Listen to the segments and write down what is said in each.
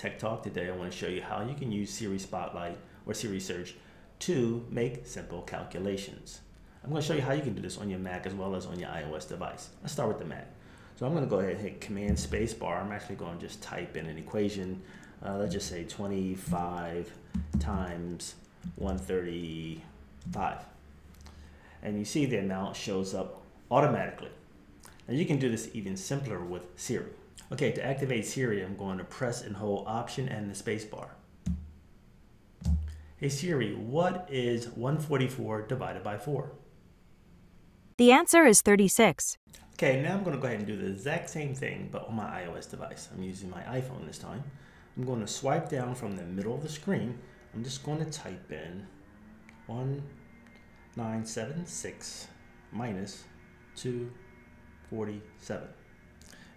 Tech Talk. Today I want to show you how you can use Siri Spotlight or Siri Search to make simple calculations. I'm going to show you how you can do this on your Mac as well as on your iOS device. Let's start with the Mac. So I'm going to go ahead and hit Command Space Bar. I'm actually going to just type in an equation. Uh, let's just say 25 times 135. And you see the amount shows up automatically. And you can do this even simpler with Siri. Okay, to activate Siri, I'm going to press and hold Option and the space bar. Hey Siri, what is 144 divided by 4? The answer is 36. Okay, now I'm going to go ahead and do the exact same thing, but on my iOS device. I'm using my iPhone this time. I'm going to swipe down from the middle of the screen. I'm just going to type in 1976 minus 247.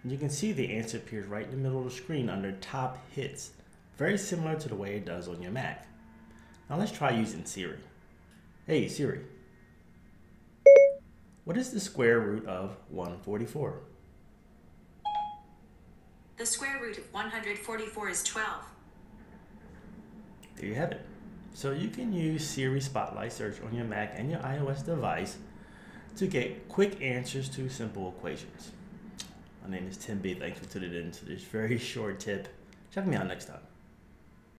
And you can see the answer appears right in the middle of the screen under top hits, very similar to the way it does on your Mac. Now let's try using Siri. Hey Siri, what is the square root of 144? The square root of 144 is 12. There you have it. So you can use Siri Spotlight Search on your Mac and your iOS device to get quick answers to simple equations. My name is Tim B. Thanks for tuning in to this very short tip. Check me out next time.